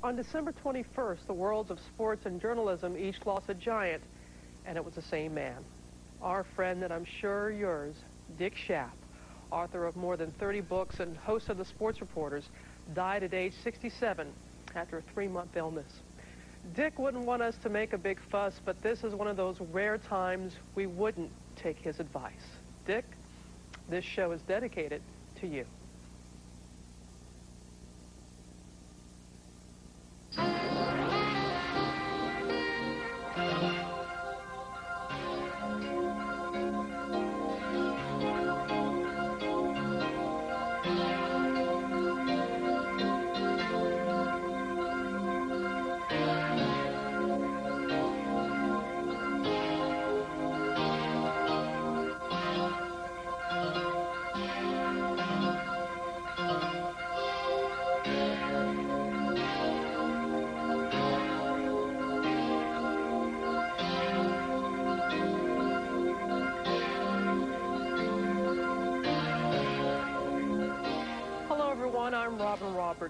On December 21st, the worlds of sports and journalism each lost a giant, and it was the same man. Our friend, and I'm sure yours, Dick Schaap, author of more than 30 books and host of the Sports Reporters, died at age 67 after a three-month illness. Dick wouldn't want us to make a big fuss, but this is one of those rare times we wouldn't take his advice. Dick, this show is dedicated to you.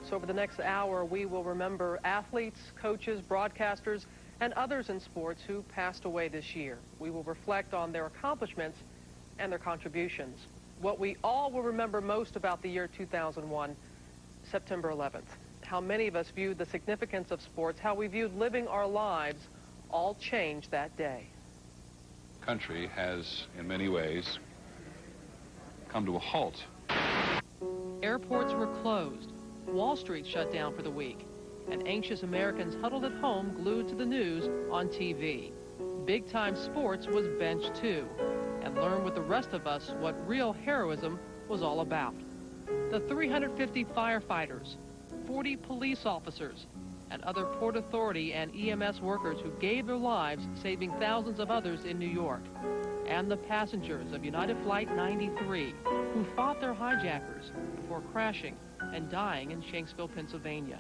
Roberts. Over the next hour, we will remember athletes, coaches, broadcasters, and others in sports who passed away this year. We will reflect on their accomplishments and their contributions. What we all will remember most about the year 2001, September 11th. How many of us viewed the significance of sports, how we viewed living our lives, all changed that day. Country has, in many ways, come to a halt Airports were closed. Wall Street shut down for the week. And anxious Americans huddled at home glued to the news on TV. Big-time sports was benched too. And learned with the rest of us what real heroism was all about. The 350 firefighters, 40 police officers, and other Port Authority and EMS workers who gave their lives saving thousands of others in New York and the passengers of United Flight 93 who fought their hijackers before crashing and dying in Shanksville, Pennsylvania.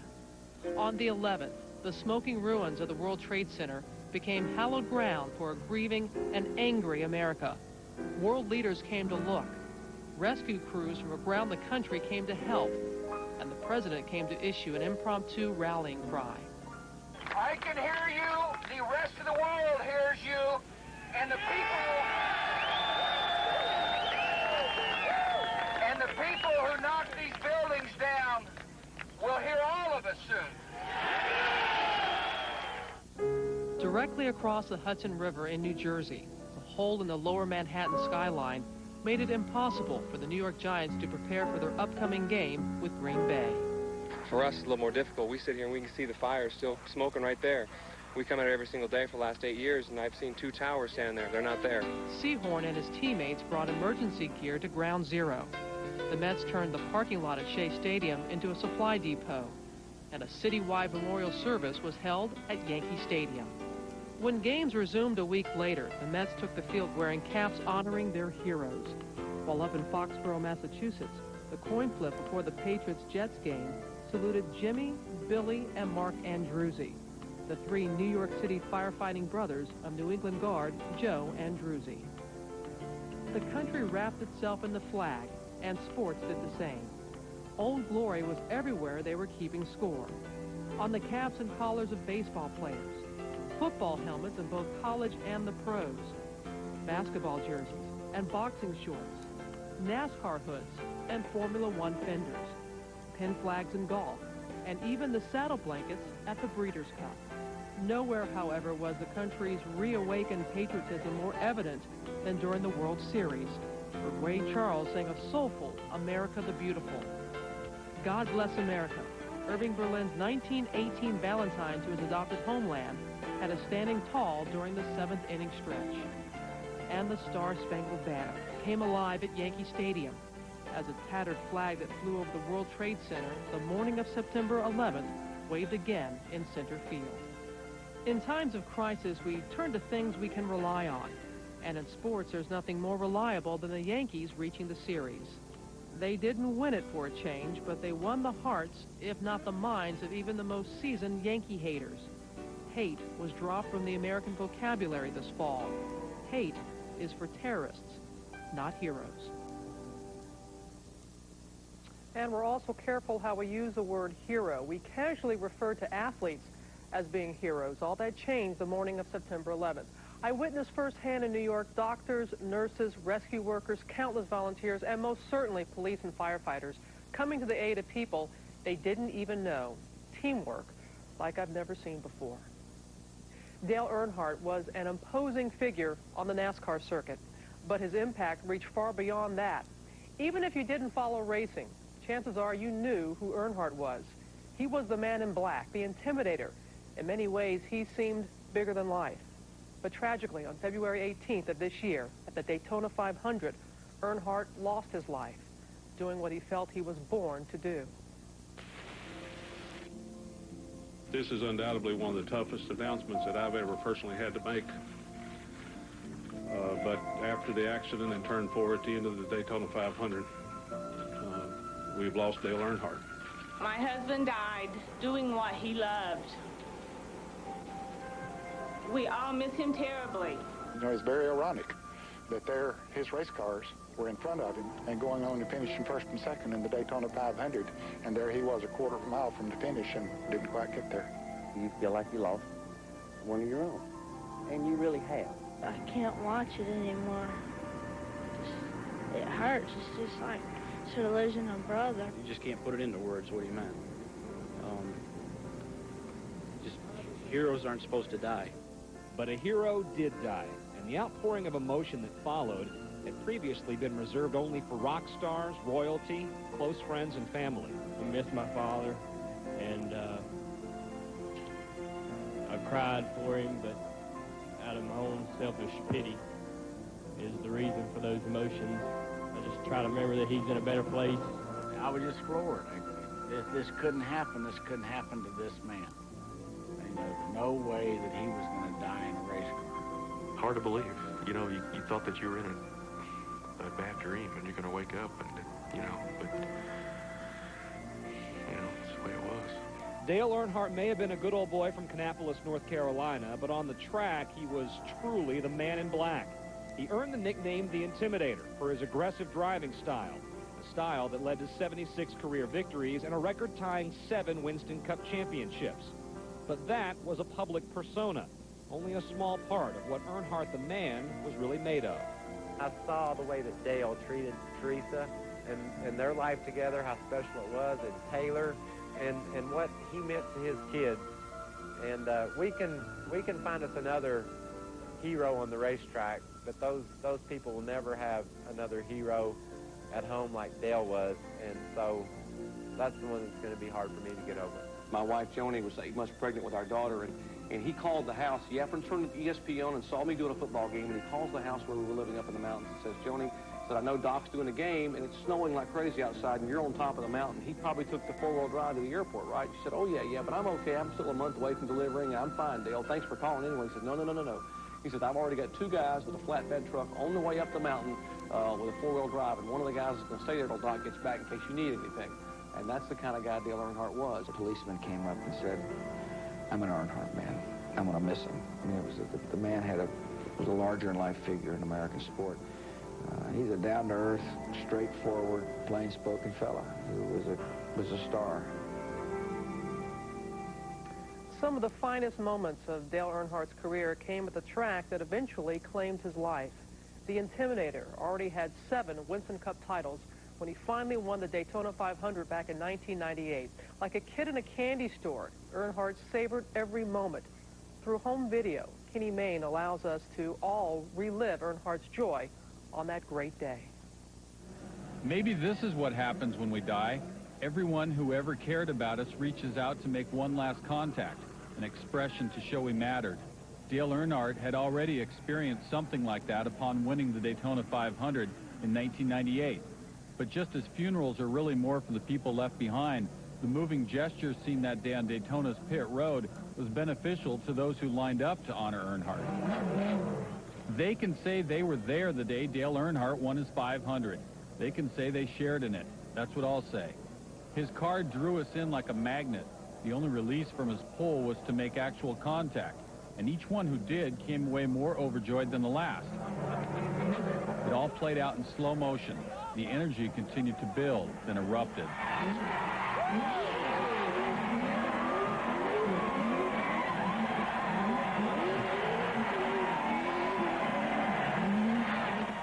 On the 11th, the smoking ruins of the World Trade Center became hallowed ground for a grieving and angry America. World leaders came to look. Rescue crews from around the country came to help. And the president came to issue an impromptu rallying cry. I can hear you. The rest of the world hears you. And the people who knocked these buildings down will hear all of us soon. Directly across the Hudson River in New Jersey, a hole in the lower Manhattan skyline made it impossible for the New York Giants to prepare for their upcoming game with Green Bay. For us, it's a little more difficult. We sit here and we can see the fire still smoking right there. We come out every single day for the last eight years, and I've seen two towers standing there. They're not there. Sehorn and his teammates brought emergency gear to ground zero. The Mets turned the parking lot at Shea Stadium into a supply depot, and a citywide memorial service was held at Yankee Stadium. When games resumed a week later, the Mets took the field wearing caps honoring their heroes. While up in Foxborough, Massachusetts, the coin flip before the Patriots-Jets game saluted Jimmy, Billy, and Mark Andruzzi, the three New York City firefighting brothers of New England Guard Joe Andruzzi. The country wrapped itself in the flag and sports did the same. Old Glory was everywhere they were keeping score. On the caps and collars of baseball players, football helmets in both college and the pros, basketball jerseys and boxing shorts, NASCAR hoods and Formula One fenders, pin flags in golf, and even the saddle blankets at the Breeders' Cup. Nowhere, however, was the country's reawakened patriotism more evident than during the World Series, where Ray Charles sang a soulful America the Beautiful. God Bless America, Irving Berlin's 1918 Valentine to his adopted homeland, had a standing tall during the seventh inning stretch. And the Star-Spangled Banner came alive at Yankee Stadium as a tattered flag that flew over the World Trade Center the morning of September 11th waved again in center field. In times of crisis, we turn to things we can rely on, and in sports, there's nothing more reliable than the Yankees reaching the series. They didn't win it for a change, but they won the hearts, if not the minds, of even the most seasoned Yankee haters. Hate was dropped from the American vocabulary this fall. Hate is for terrorists, not heroes. And we're also careful how we use the word hero. We casually refer to athletes as being heroes. All that changed the morning of September 11th. I witnessed firsthand in New York doctors, nurses, rescue workers, countless volunteers, and most certainly police and firefighters coming to the aid of people they didn't even know. Teamwork like I've never seen before. Dale Earnhardt was an imposing figure on the NASCAR circuit, but his impact reached far beyond that. Even if you didn't follow racing, chances are you knew who Earnhardt was. He was the man in black, the intimidator. In many ways, he seemed bigger than life. But tragically, on February 18th of this year, at the Daytona 500, Earnhardt lost his life, doing what he felt he was born to do. This is undoubtedly one of the toughest announcements that I've ever personally had to make. Uh, but after the accident and turn four at the end of the Daytona 500, uh, we've lost Dale Earnhardt. My husband died doing what he loved. We all miss him terribly. You know, it's very ironic that there, his race cars were in front of him and going on and finishing first and second in the Daytona 500. And there he was a quarter of a mile from the finish and didn't quite get there. You feel like you lost one of your own. And you really have. I can't watch it anymore. It hurts. It's just like sort of losing a brother. You just can't put it into words. What do you mean? Um, just heroes aren't supposed to die. But a hero did die, and the outpouring of emotion that followed had previously been reserved only for rock stars, royalty, close friends, and family. I miss my father, and uh, I cried for him, but out of my own selfish pity is the reason for those emotions. I just try to remember that he's in a better place. I was just floored. This, this couldn't happen. This couldn't happen to this man. You know, no way that he was going to die Hard to believe. You know, you, you thought that you were in a, a bad dream and you're going to wake up and, you know, but, you know, it's the way it was. Dale Earnhardt may have been a good old boy from Kannapolis, North Carolina, but on the track, he was truly the man in black. He earned the nickname the Intimidator for his aggressive driving style, a style that led to 76 career victories and a record-tying seven Winston Cup championships. But that was a public persona, only a small part of what Earnhardt the man was really made of. I saw the way that Dale treated Teresa and, and their life together, how special it was, and Taylor, and, and what he meant to his kids. And uh, we can we can find us another hero on the racetrack, but those those people will never have another hero at home like Dale was, and so that's the one that's going to be hard for me to get over. My wife Joni was eight months pregnant with our daughter, and and he called the house. He happened to turn the ESP on and saw me doing a football game, and he calls the house where we were living up in the mountains and says, Joni, said, I know Doc's doing a game, and it's snowing like crazy outside, and you're on top of the mountain. He probably took the four-wheel drive to the airport, right? She said, oh, yeah, yeah, but I'm okay. I'm still a month away from delivering. I'm fine, Dale. Thanks for calling anyway. He said, no, no, no, no, no. He said, I've already got two guys with a flatbed truck on the way up the mountain uh, with a four-wheel drive, and one of the guys is going to stay there till Doc gets back in case you need anything. And that's the kind of guy Dale Earnhardt was. A policeman came up and said, I'm an Earnhardt man. I'm going to miss him. I mean, it was a, the, the man had a was a larger-in-life figure in American sport. Uh, he's a down-to-earth, straightforward, plain-spoken fella who was a was a star. Some of the finest moments of Dale Earnhardt's career came at the track that eventually claimed his life. The Intimidator already had seven Winston Cup titles when he finally won the Daytona 500 back in 1998. Like a kid in a candy store, Earnhardt savored every moment. Through home video, Kenny Mayne allows us to all relive Earnhardt's joy on that great day. Maybe this is what happens when we die. Everyone who ever cared about us reaches out to make one last contact, an expression to show we mattered. Dale Earnhardt had already experienced something like that upon winning the Daytona 500 in 1998. But just as funerals are really more for the people left behind, the moving gesture seen that day on Daytona's pit road was beneficial to those who lined up to honor Earnhardt. They can say they were there the day Dale Earnhardt won his 500. They can say they shared in it. That's what I'll say. His car drew us in like a magnet. The only release from his pull was to make actual contact. And each one who did came away more overjoyed than the last. It all played out in slow motion. The energy continued to build, then erupted.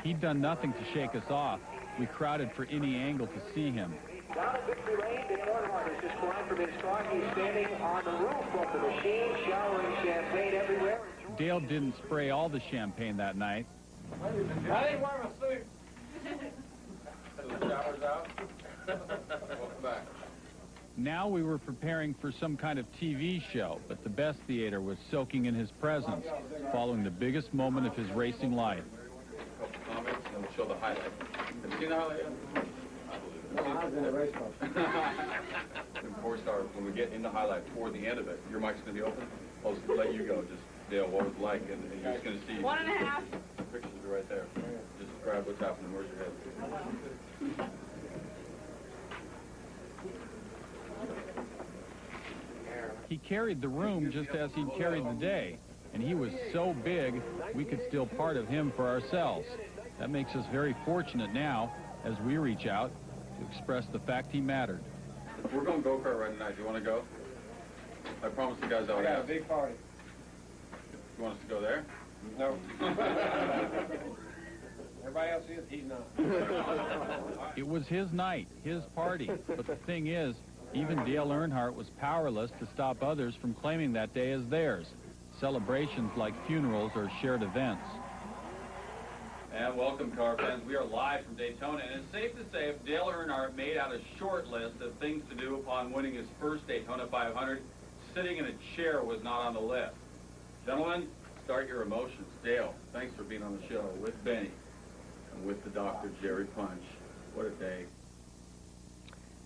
He'd done nothing to shake us off. We crowded for any angle to see him. Down at Victory Lane, Dick Earnhardt has just climbed from his car. He's standing on the roof of the machine, showering champagne everywhere. Dale didn't spray all the champagne that night. I didn't wear my suit. The shower's out. Welcome back. Now we were preparing for some kind of TV show, but the best theater was soaking in his presence, following the biggest moment of his racing life. couple comments, and we'll show the highlight. Have you seen the highlight yet? I was in race car. And before we when we get into highlight toward the end of it, your mic's gonna be open. I'll just let you go. Just Dale, what was it like? And, and you're just gonna see. One and a half. Pictures are right there. Just describe what's happening. Where's your head? He carried the room just as he'd carried the day, and he was so big we could steal part of him for ourselves. That makes us very fortunate now as we reach out to express the fact he mattered. We're going go-kart right tonight. Do you wanna go? I promised the guys I I would got a big party. You want us to go there? No. Everybody else is, he's not. It was his night, his party. But the thing is, even Dale Earnhardt was powerless to stop others from claiming that day as theirs. Celebrations like funerals are shared events. And welcome, car fans. We are live from Daytona, and it's safe to say if Dale Earnhardt made out a short list of things to do upon winning his first Daytona 500, sitting in a chair was not on the list. Gentlemen, start your emotions. Dale, thanks for being on the show with Benny and with the doctor, Jerry Punch. What a day.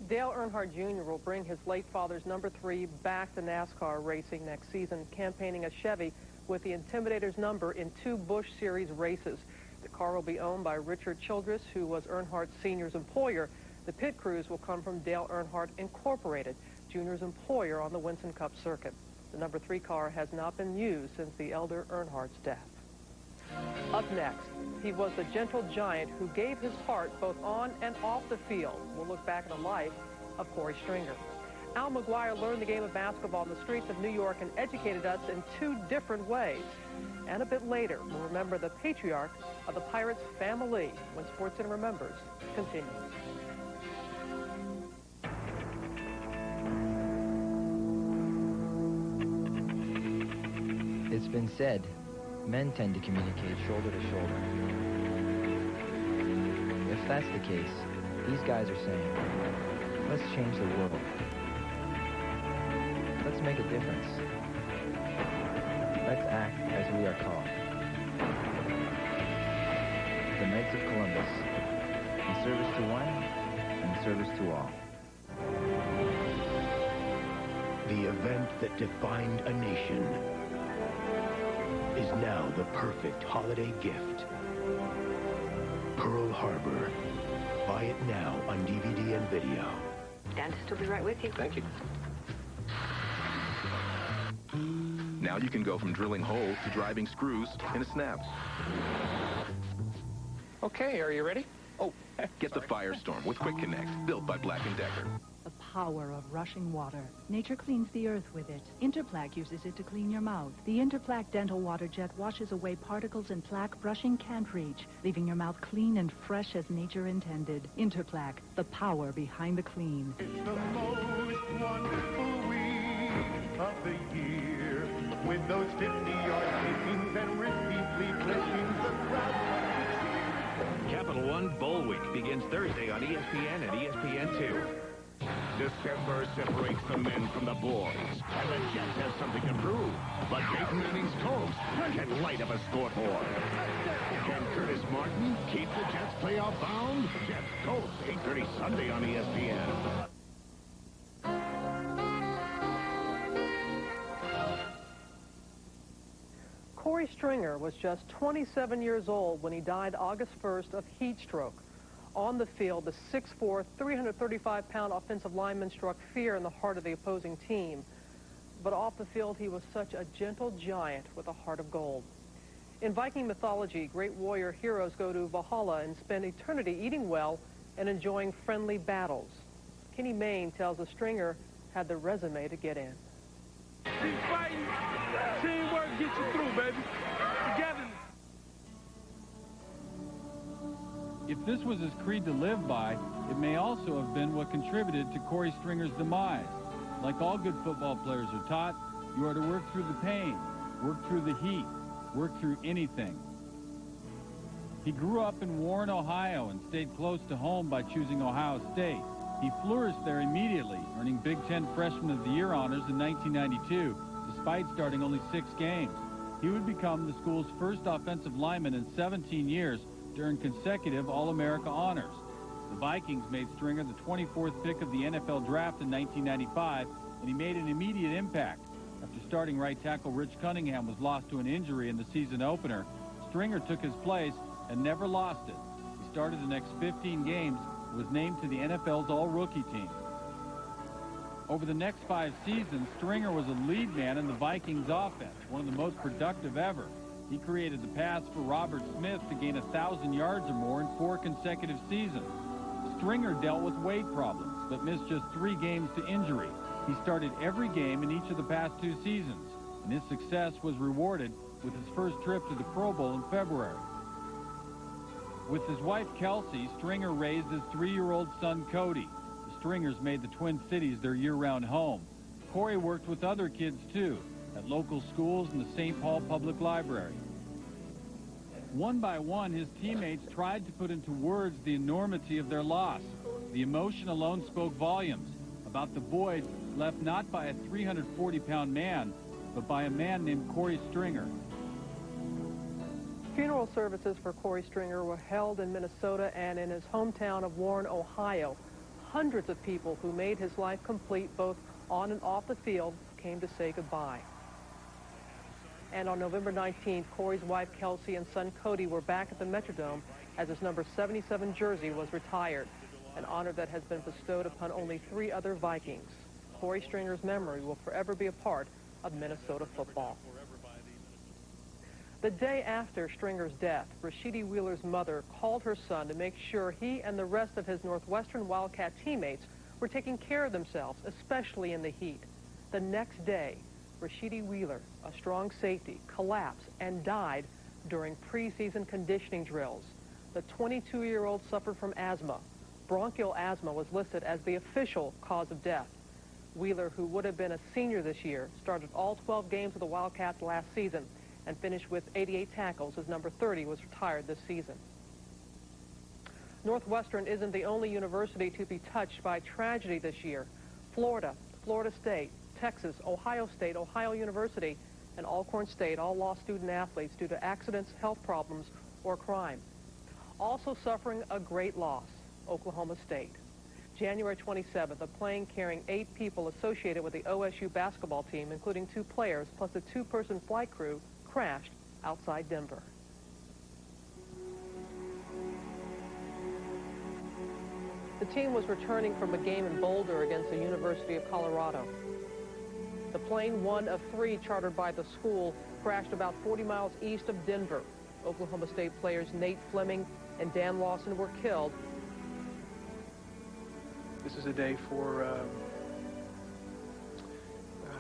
Dale Earnhardt Jr. will bring his late father's number three back to NASCAR racing next season, campaigning a Chevy with the Intimidator's number in two Busch Series races. The car will be owned by Richard Childress, who was Earnhardt Sr.'s employer. The pit crews will come from Dale Earnhardt Incorporated, Jr.'s employer on the Winston Cup circuit. The number three car has not been used since the elder Earnhardt's death. Up next, he was the gentle giant who gave his heart both on and off the field. We'll look back at the life of Korey Stringer. Al McGuire learned the game of basketball in the streets of New York and educated us in two different ways. And a bit later, we'll remember the patriarch of the Pirates family when SportsCenter Remembers continues. It's been said, men tend to communicate shoulder to shoulder. If that's the case, these guys are saying, let's change the world. Let's make a difference. Let's act as we are called. The Knights of Columbus, in service to one, and service to all. The event that defined a nation is now the perfect holiday gift. Pearl Harbor. Buy it now on DVD and video. Dentist will be right with you. Thank you. Now you can go from drilling holes to driving screws in a snap. Okay, are you ready? Oh, get the Firestorm with Quick Connect, built by Black & Decker. The power of rushing water. Nature cleans the earth with it. Interplak uses it to clean your mouth. The Interplak Dental Water Jet washes away particles and plaque brushing can't reach, leaving your mouth clean and fresh as nature intended. Interplak, the power behind the clean. It's the most wonderful week of the year. With those 50-yard takings and repeatedly clippings, the crowd Capital One Bowl Week begins Thursday on ESPN and ESPN2. December separates the men from the boys, and the Jets have something to prove. But Peyton Manning's Colts can light up a scoreboard. Can Curtis Martin keep the Jets playoff bound? Jets Colts, 8.30 Sunday on ESPN. Korey Stringer was just 27 years old when he died August 1st of heat stroke. On the field, the 6'4", 335-pound offensive lineman struck fear in the heart of the opposing team. But off the field, he was such a gentle giant with a heart of gold. In Viking mythology, great warrior heroes go to Valhalla and spend eternity eating well and enjoying friendly battles. Kenny Mayne tells the stringer had the resume to get in. Keep fighting. Teamwork gets you through, baby. If this was his creed to live by, it may also have been what contributed to Korey Stringer's demise. Like all good football players are taught, you are to work through the pain, work through the heat, work through anything. He grew up in Warren, Ohio, and stayed close to home by choosing Ohio State. He flourished there immediately, earning Big Ten Freshman of the Year honors in 1992, despite starting only six games. He would become the school's first offensive lineman in 17 years during consecutive All-America honors. The Vikings made Stringer the 24th pick of the NFL draft in 1995, and he made an immediate impact. After starting right tackle Rich Cunningham was lost to an injury in the season opener, Stringer took his place and never lost it. He started the next 15 games and was named to the NFL's All-Rookie team. Over the next five seasons, Stringer was a lead man in the Vikings offense, one of the most productive ever. He created the pass for Robert Smith to gain 1,000 yards or more in four consecutive seasons. Stringer dealt with weight problems, but missed just three games to injury. He started every game in each of the past two seasons, and his success was rewarded with his first trip to the Pro Bowl in February. With his wife Kelsey, Stringer raised his three-year-old son Cody. The Stringers made the Twin Cities their year-round home. Korey worked with other kids too, at local schools and the St. Paul Public Library. One by one, his teammates tried to put into words the enormity of their loss. The emotion alone spoke volumes about the void left not by a 340-pound man, but by a man named Korey Stringer. Funeral services for Korey Stringer were held in Minnesota and in his hometown of Warren, Ohio. Hundreds of people who made his life complete both on and off the field came to say goodbye. And on November 19th, Korey's wife Kelsey and son Cody were back at the Metrodome as his number 77 jersey was retired, an honor that has been bestowed upon only three other Vikings. Korey Stringer's memory will forever be a part of Minnesota football. The day after Stringer's death, Rashidi Wheeler's mother called her son to make sure he and the rest of his Northwestern Wildcat teammates were taking care of themselves, especially in the heat. The next day, Rashidi Wheeler, a strong safety, collapsed and died during preseason conditioning drills. The 22-year-old suffered from asthma. Bronchial asthma was listed as the official cause of death. Wheeler, who would have been a senior this year, started all 12 games of the Wildcats last season and finished with 88 tackles. His number 30 was retired this season. Northwestern isn't the only university to be touched by tragedy this year. Florida, Florida State, Texas, Ohio State, Ohio University, and Alcorn State all lost student athletes due to accidents, health problems, or crime. Also suffering a great loss, Oklahoma State. January 27th, a plane carrying eight people associated with the OSU basketball team, including two players, plus a two-person flight crew, crashed outside Denver. The team was returning from a game in Boulder against the University of Colorado. The plane, one of three chartered by the school, crashed about 40 miles east of Denver. Oklahoma State players Nate Fleming and Dan Lawson were killed. This is a day for uh, uh,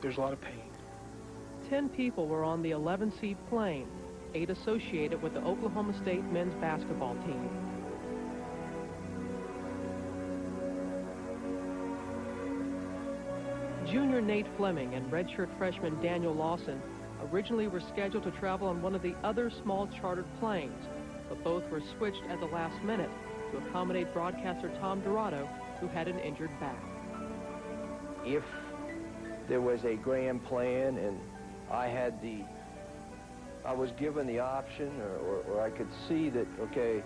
there's a lot of pain. Ten people were on the 11-seat plane, eight associated with the Oklahoma State men's basketball team. Junior Nate Fleming and redshirt freshman Daniel Lawson originally were scheduled to travel on one of the other small chartered planes, but both were switched at the last minute to accommodate broadcaster Tom Dirato, who had an injured back. If there was a grand plan and I had the, I was given the option or, or, or I could see that, okay,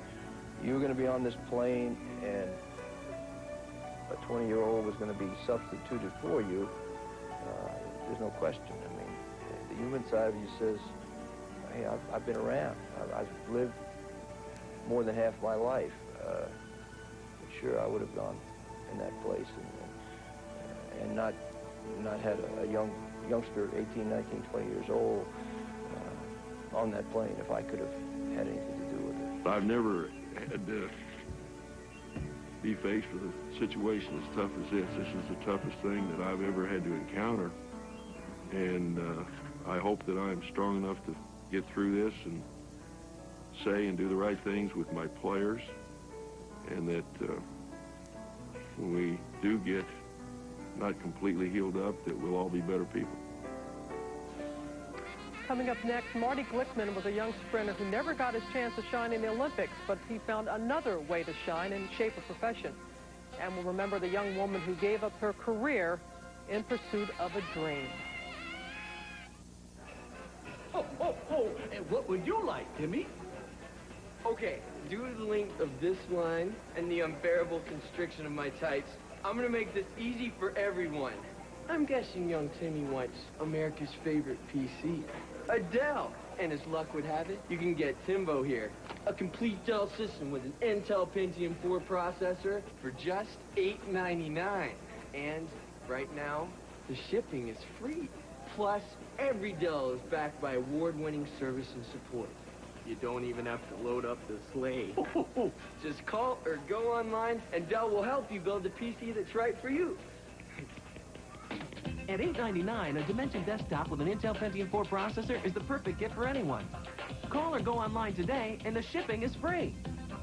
you're going to be on this plane and a 20-year-old was going to be substituted for you, uh, there's no question. I mean, the human side of you says, hey, I've, I've been around. I've, I've, lived more than half my life. Uh, sure, I would have gone in that place and, and not not had a, a young youngster, 18, 19, 20 years old, uh, on that plane if I could have had anything to do with it. I've never had to be faced with a situation as tough as this. This is the toughest thing that I've ever had to encounter. And uh, I hope that I'm strong enough to get through this and say and do the right things with my players. And that uh, when we do get not completely healed up, that we'll all be better people. Coming up next, Marty Glickman was a young sprinter who never got his chance to shine in the Olympics, but he found another way to shine and shape a profession. And we'll remember the young woman who gave up her career in pursuit of a dream. Oh, oh, oh, and what would you like, Timmy? Okay, due to the length of this line and the unbearable constriction of my tights, I'm gonna make this easy for everyone. I'm guessing young Timmy wants America's favorite PC. Adele! And as luck would have it, you can get Timbo here. A complete Dell system with an Intel Pentium 4 processor for just $8.99. And right now, the shipping is free. Plus, every Dell is backed by award-winning service and support. You don't even have to load up the sleigh. Just call or go online, and Dell will help you build the PC that's right for you. At $8.99, a Dimension desktop with an Intel Pentium 4 processor is the perfect gift for anyone. Call or go online today, and the shipping is free.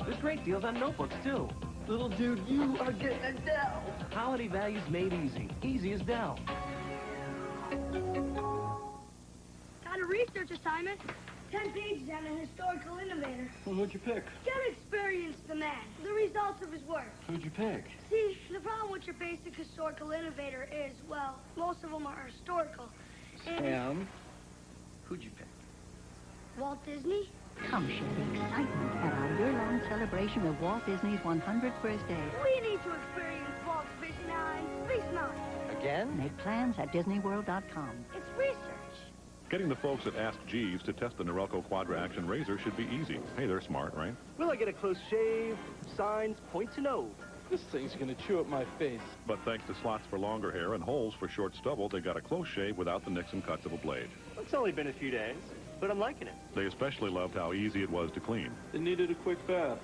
There's great deals on notebooks, too. Little dude, you are getting a Dell. Holiday values made easy. Easy as Dell. Got a research assignment. Ten pages on a historical innovator. Well, who'd you pick? Gotta experience the man, the results of his work. Who'd you pick? See, the problem with your basic historical innovator is, well, most of them are historical. And Sam. Who'd you pick? Walt Disney? Come share the excitement at our year-long celebration of Walt Disney's 100th birthday. We need to experience Walt's Vision 9, Space 9. Again? Make plans at DisneyWorld.com. It's research. Getting the folks at Ask Jeeves to test the Norelco Quadra Action Razor should be easy. Hey, they're smart, right? Will I get a close shave, signs, point to no. This thing's gonna chew up my face. But thanks to slots for longer hair and holes for short stubble, they got a close shave without the nicks and cuts of a blade. It's only been a few days, but I'm liking it. They especially loved how easy it was to clean. It needed a quick bath.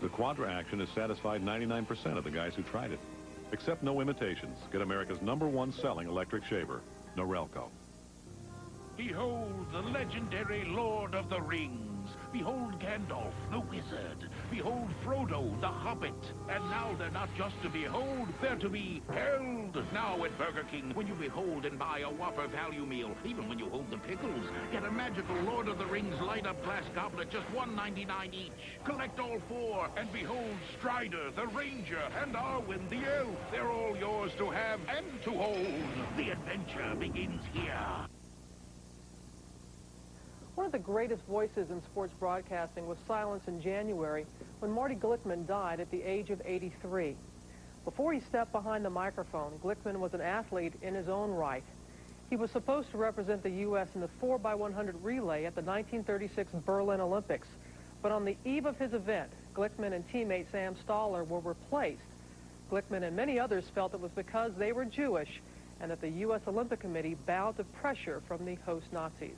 The Quadra Action has satisfied 99% of the guys who tried it. Except no imitations. Get America's number one selling electric shaver, Norelco. Behold the legendary Lord of the Rings. Behold Gandalf, the wizard. Behold Frodo, the hobbit. And now they're not just to behold, they're to be held. Now at Burger King, when you behold and buy a Whopper value meal, even when you hold the pickles, get a magical Lord of the Rings light-up glass goblet, just $1.99 each. Collect all four, and behold Strider, the Ranger, and Arwen, the Elf. They're all yours to have and to hold. The adventure begins here. One of the greatest voices in sports broadcasting was silenced in January when Marty Glickman died at the age of 83. Before he stepped behind the microphone, Glickman was an athlete in his own right. He was supposed to represent the U.S. in the 4x100 relay at the 1936 Berlin Olympics. But on the eve of his event, Glickman and teammate Sam Stoller were replaced. Glickman and many others felt it was because they were Jewish and that the U.S. Olympic Committee bowed to pressure from the host Nazis.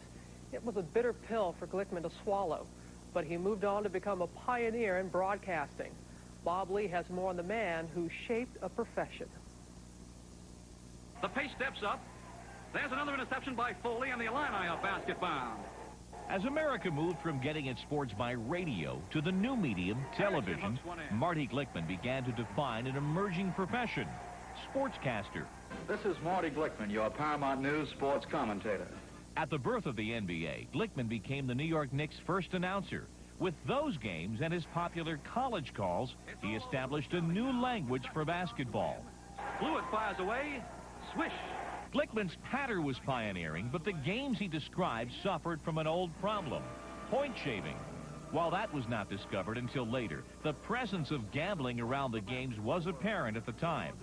It was a bitter pill for Glickman to swallow, but he moved on to become a pioneer in broadcasting. Bob Ley has more on the man who shaped a profession. The pace steps up. There's another interception by Foley, and the Illini are basket bound. As America moved from getting its sports by radio to the new medium, television, Marty Glickman began to define an emerging profession, sportscaster. This is Marty Glickman, your Paramount News sports commentator. At the birth of the NBA, Glickman became the New York Knicks' first announcer. With those games and his popular college calls, he established a new language for basketball. Blewett fires away. Swish. Glickman's patter was pioneering, but the games he described suffered from an old problem, point shaving. While that was not discovered until later, the presence of gambling around the games was apparent at the time.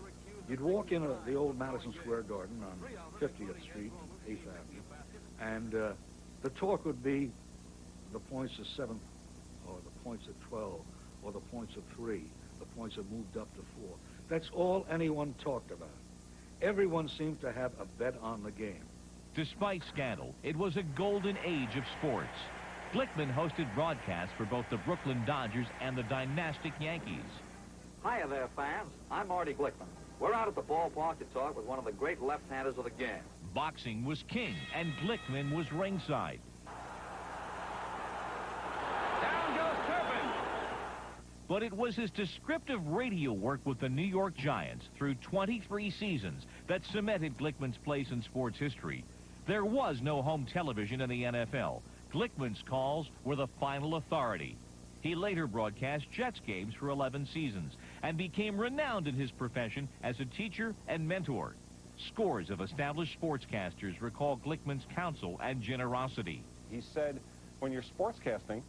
You'd walk in uh, the old Madison Square Garden on 50th Street, 8th Avenue, and uh, the talk would be the points of 7, or the points of 12, or the points of 3, the points have moved up to 4. That's all anyone talked about. Everyone seemed to have a bet on the game. Despite scandal, it was a golden age of sports. Glickman hosted broadcasts for both the Brooklyn Dodgers and the dynastic Yankees. Hiya there, fans. I'm Marty Glickman. We're out at the ballpark to talk with one of the great left-handers of the game. Boxing was king, and Glickman was ringside. Down goes Turpin. But it was his descriptive radio work with the New York Giants through 23 seasons that cemented Glickman's place in sports history. There was no home television in the NFL. Glickman's calls were the final authority. He later broadcast Jets games for 11 seasons and became renowned in his profession as a teacher and mentor. Scores of established sportscasters recall Glickman's counsel and generosity. He said, when you're sportscasting,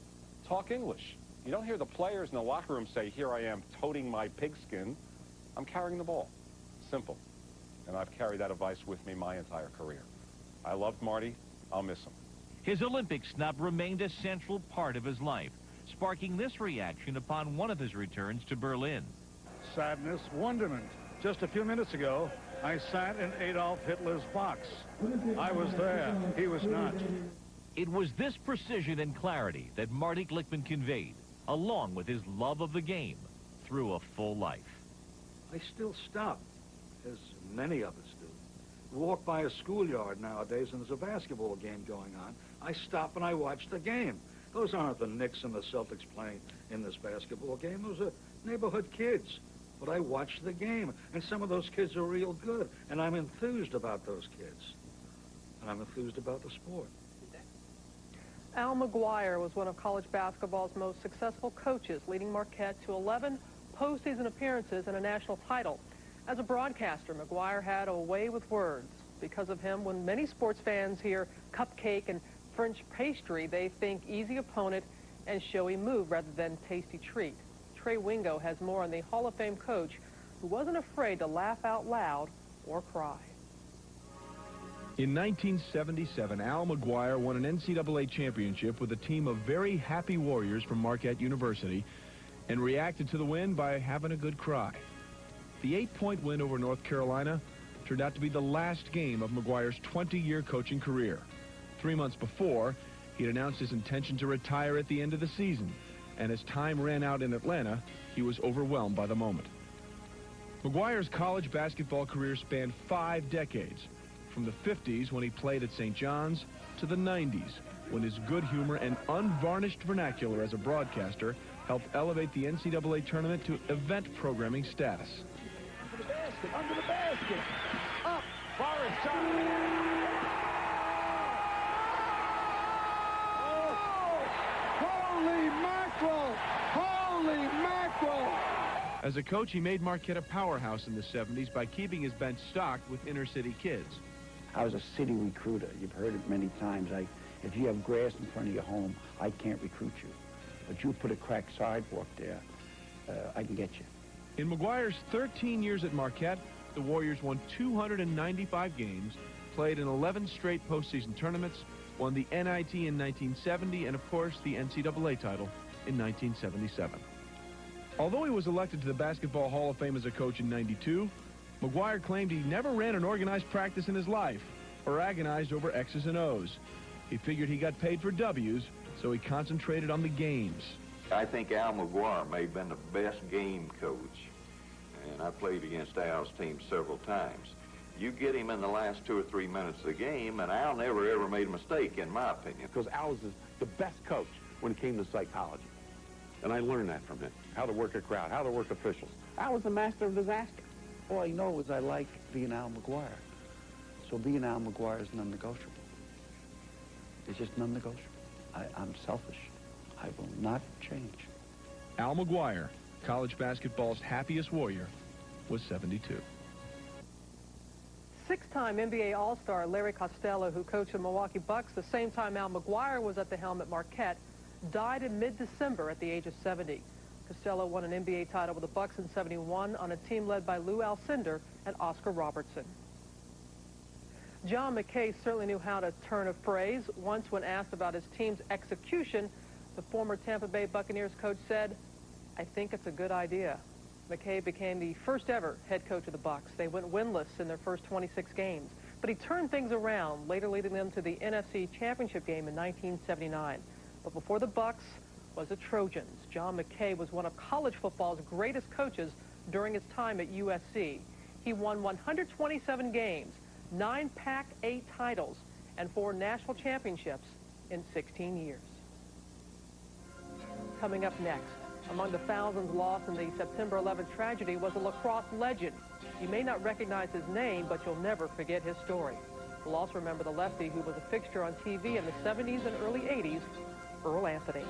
talk English. You don't hear the players in the locker room say, here I am toting my pigskin. I'm carrying the ball. Simple. And I've carried that advice with me my entire career. I loved Marty. I'll miss him. His Olympic snub remained a central part of his life, sparking this reaction upon one of his returns to Berlin. Sadness, wonderment. Just a few minutes ago, I sat in Adolf Hitler's box. I was there. He was not. It was this precision and clarity that Marty Glickman conveyed, along with his love of the game, through a full life. I still stop, as many of us do. Walk by a schoolyard nowadays and there's a basketball game going on. I stop and I watch the game. Those aren't the Knicks and the Celtics playing in this basketball game. Those are neighborhood kids. But I watch the game, and some of those kids are real good, and I'm enthused about those kids. And I'm enthused about the sport. Al McGuire was one of college basketball's most successful coaches, leading Marquette to 11 postseason appearances and a national title. As a broadcaster, McGuire had a way with words. Because of him, when many sports fans hear cupcake and French pastry, they think easy opponent and showy move rather than tasty treat. Trey Wingo has more on the Hall of Fame coach who wasn't afraid to laugh out loud or cry. In 1977, Al McGuire won an NCAA championship with a team of very happy Warriors from Marquette University and reacted to the win by having a good cry. The eight-point win over North Carolina turned out to be the last game of McGuire's 20-year coaching career. Three months before, he had announced his intention to retire at the end of the season, and as time ran out in Atlanta, he was overwhelmed by the moment. McGuire's college basketball career spanned five decades, from the 50s when he played at St. John's to the 90s when his good humor and unvarnished vernacular as a broadcaster helped elevate the NCAA tournament to event programming status. Under the basket, under the basket. Up, far inside. Oh, holy mackerel! Holy mackerel! As a coach, he made Marquette a powerhouse in the 70s by keeping his bench stocked with inner-city kids. I was a city recruiter. You've heard it many times. I, if you have grass in front of your home, I can't recruit you. But you put a cracked sidewalk there, uh, I can get you. In McGuire's 13 years at Marquette, the Warriors won 295 games, played in 11 straight postseason tournaments, won the NIT in 1970, and of course the NCAA title in 1977. Although he was elected to the Basketball Hall of Fame as a coach in 92, McGuire claimed he never ran an organized practice in his life or agonized over X's and O's. He figured he got paid for W's, so he concentrated on the games. I think Al McGuire may have been the best game coach, and I played against Al's team several times. You get him in the last two or three minutes of the game, and Al never ever made a mistake, in my opinion. Because Al was the best coach when it came to psychology. And I learned that from him, how to work a crowd, how to work officials. I was the master of disaster. All I know is I like being Al McGuire. So being Al McGuire is non-negotiable. It's just non-negotiable. I, I'm selfish. I will not change. Al McGuire, college basketball's happiest warrior, was 72. Six-time NBA All-Star Larry Costello, who coached the Milwaukee Bucks the same time Al McGuire was at the helm at Marquette, died in mid-December at the age of 70. Costello won an NBA title with the Bucks in 71 on a team led by Lou Alcindor and Oscar Robertson. John McKay certainly knew how to turn a phrase. Once when asked about his team's execution, the former Tampa Bay Buccaneers coach said, I think it's a good idea. McKay became the first ever head coach of the Bucs. They went winless in their first 26 games. But he turned things around, later leading them to the NFC Championship game in 1979. But before the Bucs was the Trojans. John McKay was one of college football's greatest coaches during his time at USC. He won 127 games, nine Pac-8 titles, and four national championships in 16 years. Coming up next, among the thousands lost in the September 11th tragedy was a lacrosse legend. You may not recognize his name, but you'll never forget his story. We'll also remember the lefty who was a fixture on TV in the 70s and early 80s, Earl Anthony.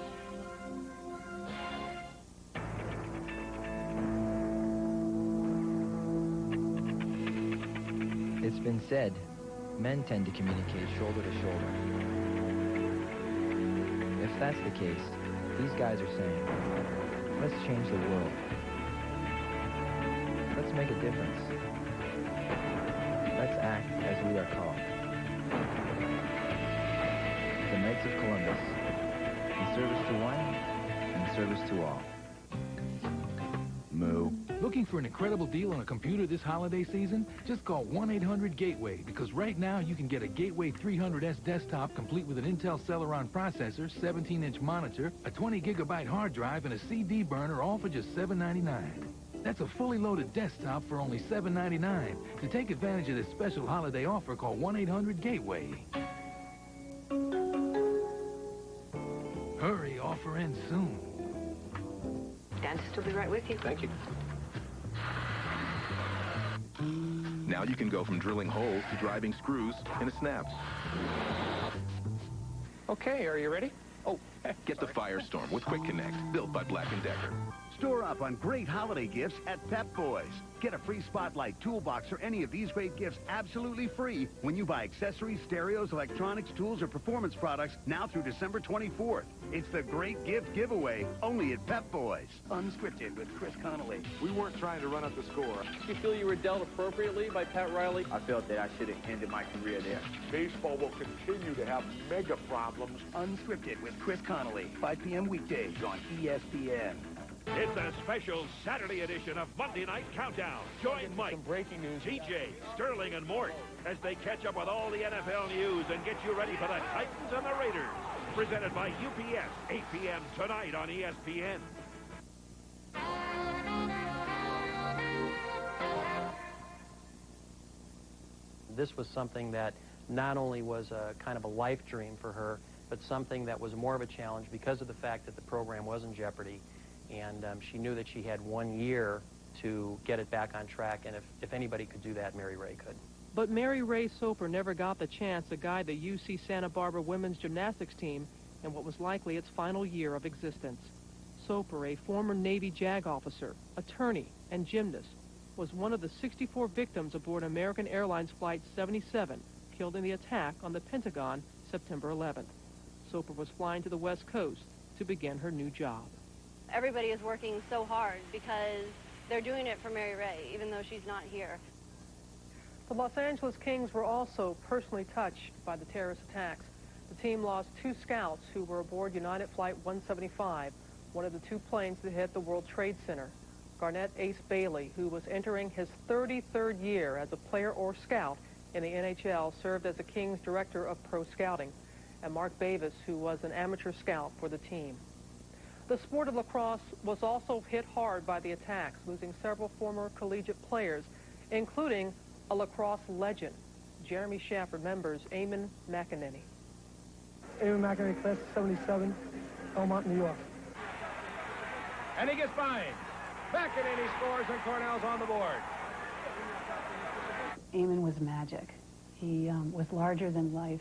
It's been said, men tend to communicate shoulder to shoulder. If that's the case, these guys are saying, let's change the world. Let's make a difference. Let's act as we are called. The Knights of Columbus, in service to one, in service to all. Moo. Looking for an incredible deal on a computer this holiday season? Just call 1-800-GATEWAY because right now you can get a Gateway 300S desktop complete with an Intel Celeron processor, 17-inch monitor, a 20-gigabyte hard drive, and a CD burner all for just $7.99. That's a fully loaded desktop for only $7.99. To take advantage of this special holiday offer, call 1-800-GATEWAY. Offer ends soon. Dentist will be right with you. Thank you. Now you can go from drilling holes to driving screws in a snap. Okay, are you ready? Oh, get the Firestorm with Quick Connect, built by Black & Decker. Store up on great holiday gifts at Pep Boys. Get a free Spotlight, toolbox, or any of these great gifts absolutely free when you buy accessories, stereos, electronics, tools, or performance products now through December 24th. It's the great gift giveaway, only at Pep Boys. Unscripted with Chris Connelly. We weren't trying to run up the score. You feel you were dealt appropriately by Pat Riley? I felt that I should have ended my career there. Baseball will continue to have mega problems. Unscripted with Chris Connelly, 5 p.m. weekdays on ESPN. It's a special Saturday edition of Monday Night Countdown. Join Mike, Some breaking news. TJ, Sterling, and Mort as they catch up with all the NFL news and get you ready for the Titans and the Raiders. Presented by UPS, 8 p.m. tonight on ESPN. This was something that not only was a kind of a life dream for her, but something that was more of a challenge because of the fact that the program was in jeopardy. And um, she knew that she had one year to get it back on track. And if, if anybody could do that, Mari-Rae could. But Mary Ray Sopper never got the chance to guide the UC Santa Barbara women's gymnastics team in what was likely its final year of existence. Sopper, a former Navy JAG officer, attorney, and gymnast, was one of the 64 victims aboard American Airlines Flight 77, killed in the attack on the Pentagon September 11th. Sopper was flying to the West Coast to begin her new job. Everybody is working so hard because they're doing it for Mari-Rae, even though she's not here. The Los Angeles Kings were also personally touched by the terrorist attacks. The team lost two scouts who were aboard United Flight 175, one of the two planes that hit the World Trade Center. Garnett Ace Bailey, who was entering his 33rd year as a player or scout in the NHL, served as the Kings director of pro scouting, and Mark Bavis, who was an amateur scout for the team. The sport of lacrosse was also hit hard by the attacks, losing several former collegiate players, including a lacrosse legend. Jeremy Schaap remembers Eamon McEneaney. Eamon McEneaney, class of 77, Elmont, New York. And he gets by. McEneaney scores and Cornell's on the board. Eamon was magic. He um, was larger than life.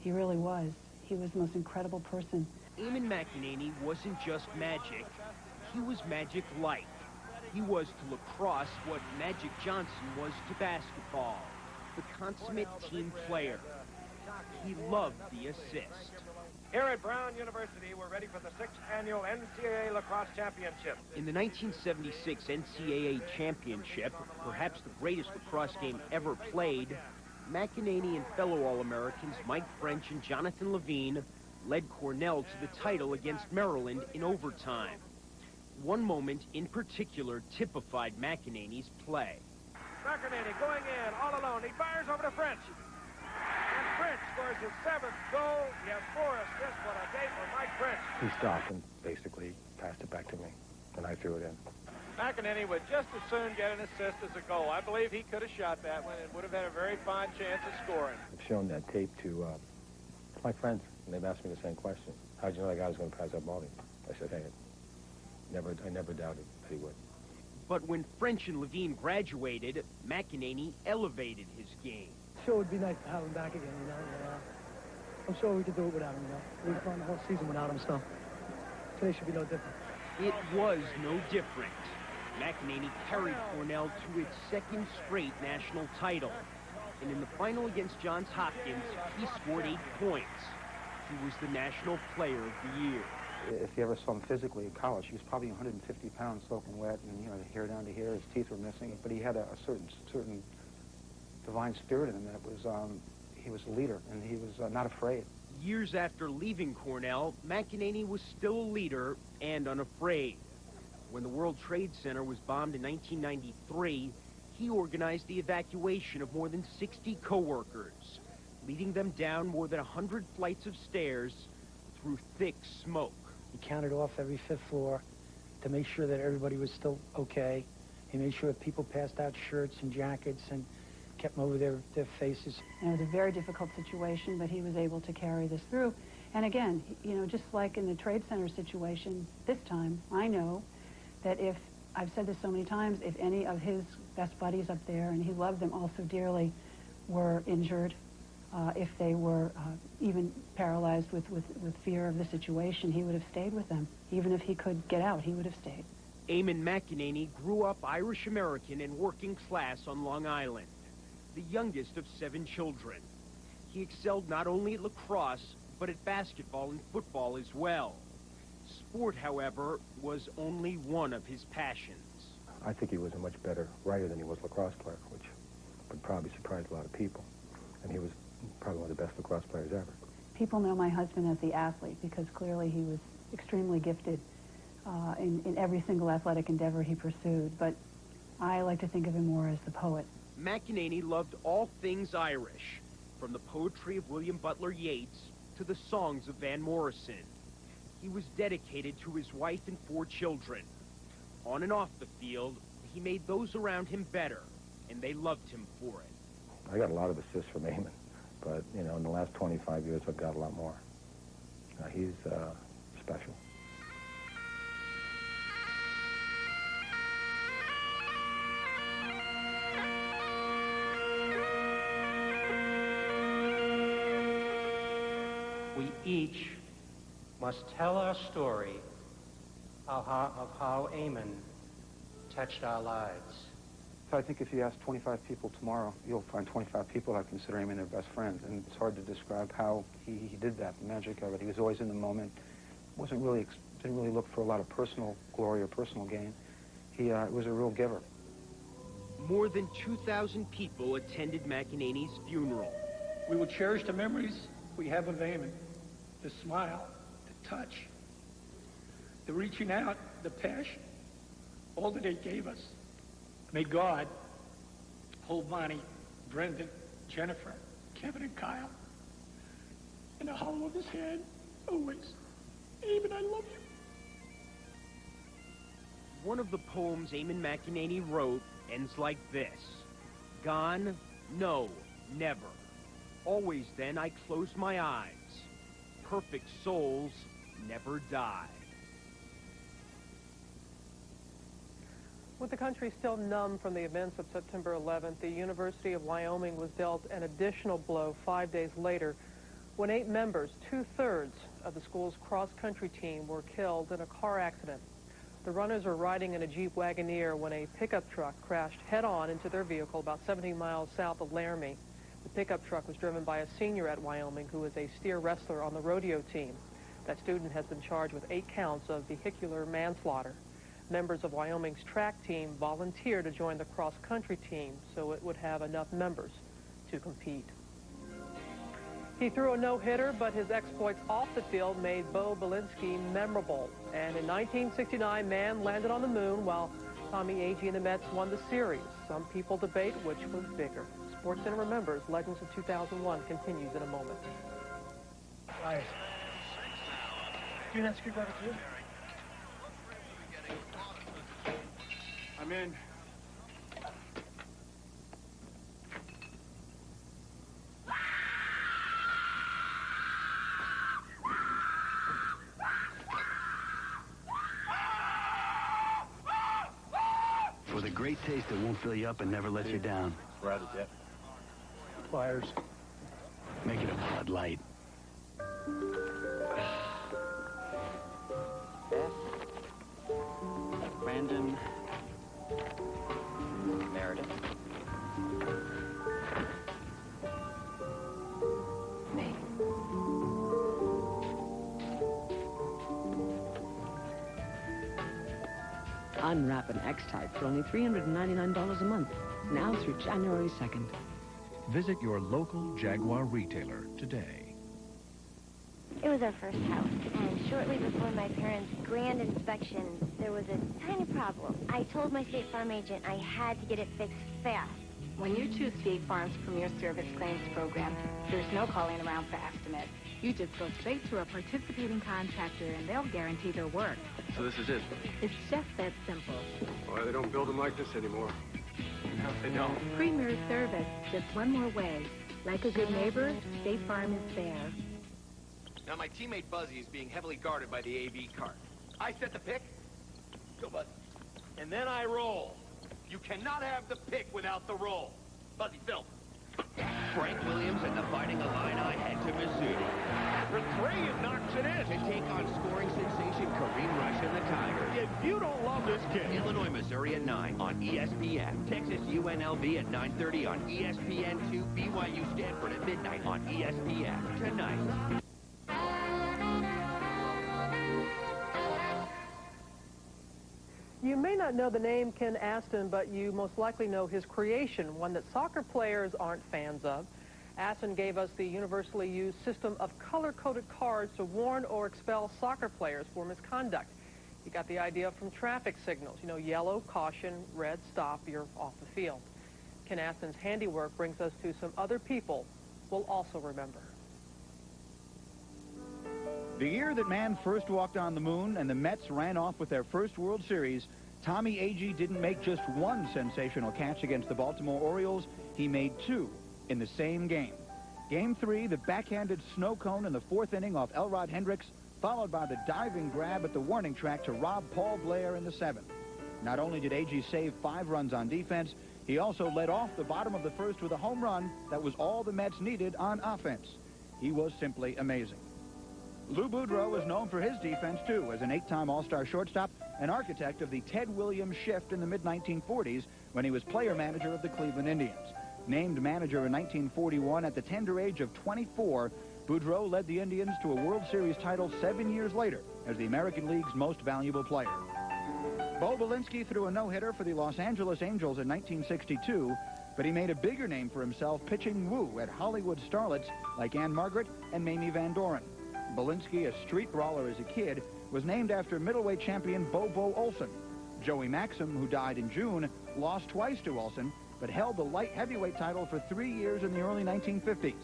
He really was. He was the most incredible person. Eamon McEneaney wasn't just magic. He was magic light. He was to lacrosse what Magic Johnson was to basketball. The consummate team player. He loved the assist. Here at Brown University, we're ready for the sixth annual NCAA Lacrosse Championship. In the 1976 NCAA Championship, perhaps the greatest lacrosse game ever played, McEneaney and fellow All-Americans Mike French and Jonathan Levine led Cornell to the title against Maryland in overtime. One moment in particular typified McEneaney's play. McEneaney going in all alone. He fires over to French. And French scores his seventh goal. He has four assists. What a day for Mike French. He stopped and basically passed it back to me, and I threw it in. McEneaney would just as soon get an assist as a goal. I believe he could have shot that one and would have had a very fine chance of scoring. I've shown that tape to uh, my friends, and they've asked me the same question. How'd you know that guy was going to pass that ball? I said, hey, never, I never doubted that he would. But when French and Levine graduated, McEneaney elevated his game. Sure it'd be nice to have him back again, you know. Uh, I'm sure we could do it without him, you know. We've gone the whole season without him, so today should be no different. It was no different. McEneaney carried Cornell to its second straight national title. And in the final against Johns Hopkins, he scored eight points. He was the National Player of the Year. If you ever saw him physically in college, he was probably 150 pounds soaking wet, and you know, hair down to here, his teeth were missing. But he had a, a certain certain divine spirit in him that was um, he was a leader, and he was uh, not afraid. Years after leaving Cornell, McEneaney was still a leader and unafraid. When the World Trade Center was bombed in 1993, he organized the evacuation of more than 60 coworkers, leading them down more than 100 flights of stairs through thick smoke. He counted off every fifth floor to make sure that everybody was still okay. He made sure that people passed out shirts and jackets and kept them over their, their faces. It was a very difficult situation, but he was able to carry this through. And again, you know, just like in the Trade Center situation, this time, I know that if, I've said this so many times, if any of his best buddies up there, and he loved them all so dearly, were injured, uh, if they were uh, even paralyzed with, with, with fear of the situation, he would have stayed with them. Even if he could get out, he would have stayed. Eamon McEneaney grew up Irish-American and working class on Long Island, the youngest of seven children. He excelled not only at lacrosse, but at basketball and football as well. Sport, however, was only one of his passions. I think he was a much better writer than he was lacrosse player, which would probably surprise a lot of people. And he was probably one of the best lacrosse players ever. People know my husband as the athlete because clearly he was extremely gifted uh, in, in every single athletic endeavor he pursued. But I like to think of him more as the poet. McEneaney loved all things Irish, from the poetry of William Butler Yeats to the songs of Van Morrison. He was dedicated to his wife and four children. On and off the field, he made those around him better, and they loved him for it. I got a lot of assists from Eamon, but, you know, in the last 25 years, I've got a lot more. He's uh, special. We each must tell our story of how, of how touched our lives. So I think if you ask 25 people tomorrow, you'll find 25 people that consider him their best friend. And it's hard to describe how he, he did that, the magic of it. He was always in the moment. wasn't really didn't really look for a lot of personal glory or personal gain. He uh, was a real giver. More than 2,000 people attended McEneaney's funeral. We will cherish the memories we have of Eamon, the smile, the touch, the reaching out, the passion, all that he gave us. May God hold Bonnie, Brendan, Jennifer, Kevin, and Kyle in the hollow of his hand, always. Eamon, I love you. One of the poems Eamon McEneaney wrote ends like this. Gone? No, never. Always then I close my eyes. Perfect souls never die. With the country still numb from the events of September 11th, the University of Wyoming was dealt an additional blow five days later when eight members, two-thirds of the school's cross-country team, were killed in a car accident. The runners were riding in a Jeep Wagoneer when a pickup truck crashed head-on into their vehicle about 17 miles south of Laramie. The pickup truck was driven by a senior at Wyoming who is a steer wrestler on the rodeo team. That student has been charged with eight counts of vehicular manslaughter. Members of Wyoming's track team volunteered to join the cross-country team so it would have enough members to compete. He threw a no-hitter, but his exploits off the field made Bo Belinsky memorable. And in 1969, man landed on the moon while Tommy Agee and the Mets won the series. Some people debate which was bigger. SportsCenter remembers Legends of 2001 continues in a moment. Right. Do that screwdriver too? I'm in. For the great taste that won't fill you up and never lets you down. Right as yet. Pliers. Make it a Bud Light. An X-Type for only $399 a month, now through January 2nd. Visit your local Jaguar retailer today. It was our first house, and shortly before my parents' grand inspection, there was a tiny problem. I told my State Farm agent I had to get it fixed fast. When you choose State Farm's Premier Service Claims Program, there's no calling around for estimates. You just go straight to a participating contractor and they'll guarantee their work. So this is it. It's just that simple. Boy, they don't build them like this anymore. No, they don't. Premier Service, just one more way. Like a good neighbor, State Farm is there. Now, my teammate Buzzy is being heavily guarded by the AV cart. I set the pick. Go, Buzzy. And then I roll. You cannot have the pick without the roll. Buzzy, film. Frank Williams and the Fighting Illini head to Missouri. For three, it knocks it in. To take on scoring sensation Kareem Rush and the Tigers. If you don't love this kid. Illinois, Missouri at 9 on E ESPN. Texas UNLV at 9.30 on E ESPN2. BYU Stanford at midnight on ESPN. Tonight. You may not know the name Ken Aston, but you most likely know his creation, one that soccer players aren't fans of. Aston gave us the universally used system of color-coded cards to warn or expel soccer players for misconduct. He got the idea from traffic signals. You know, yellow, caution, red, stop, you're off the field. Ken Aston's handiwork brings us to some other people we'll also remember. The year that man first walked on the moon and the Mets ran off with their first World Series, Tommy Agee didn't make just one sensational catch against the Baltimore Orioles. He made two in the same game. Game three, the backhanded snow cone in the fourth inning off Elrod Hendricks, followed by the diving grab at the warning track to rob Paul Blair in the seventh. Not only did Agee save five runs on defense, he also led off the bottom of the first with a home run that was all the Mets needed on offense. He was simply amazing. Lou Boudreau is known for his defense, too, as an eight-time All-Star shortstop and architect of the Ted Williams shift in the mid-1940s when he was player manager of the Cleveland Indians. Named manager in 1941 at the tender age of 24, Boudreau led the Indians to a World Series title seven years later as the American League's most valuable player. Bo Belinsky threw a no-hitter for the Los Angeles Angels in 1962, but he made a bigger name for himself pitching woo at Hollywood starlets like Ann-Margret and Mamie Van Doren. Belinsky, a street brawler as a kid, was named after middleweight champion Bobo Olson. Joey Maxim, who died in June, lost twice to Olson, but held the light heavyweight title for three years in the early 1950s.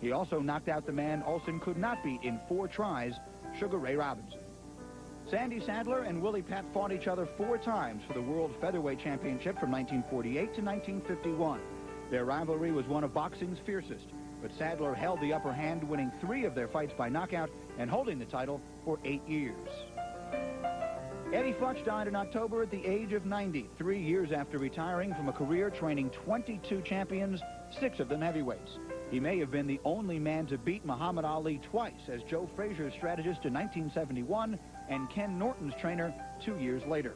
He also knocked out the man Olson could not beat in four tries, Sugar Ray Robinson. Sandy Saddler and Willie Pep fought each other four times for the World Featherweight Championship from 1948 to 1951. Their rivalry was one of boxing's fiercest, but Saddler held the upper hand, winning three of their fights by knockout and holding the title for eight years. Eddie Futch died in October at the age of 90, three years after retiring from a career training 22 champions, six of them heavyweights. He may have been the only man to beat Muhammad Ali twice as Joe Frazier's strategist in 1971 and Ken Norton's trainer two years later.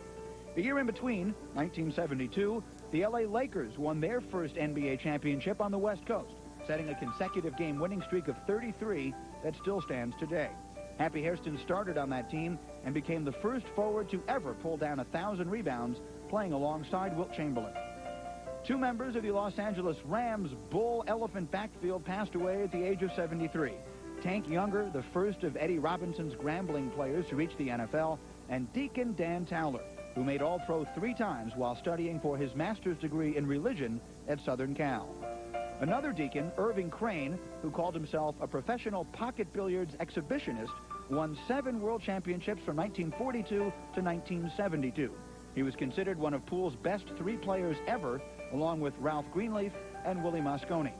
The year in between, 1972, the LA Lakers won their first NBA championship on the West Coast, setting a consecutive game winning streak of 33 that still stands today. Happy Hairston started on that team and became the first forward to ever pull down a 1,000 rebounds, playing alongside Wilt Chamberlain. Two members of the Los Angeles Rams Bull Elephant backfield passed away at the age of 73. Tank Younger, the first of Eddie Robinson's Grambling players to reach the NFL, and Deacon Dan Towler, who made All-Pro three times while studying for his master's degree in religion at Southern Cal. Another deacon, Irving Crane, who called himself a professional pocket billiards exhibitionist, won seven world championships from 1942 to 1972. He was considered one of pool's best three players ever, along with Ralph Greenleaf and Willie Mosconi.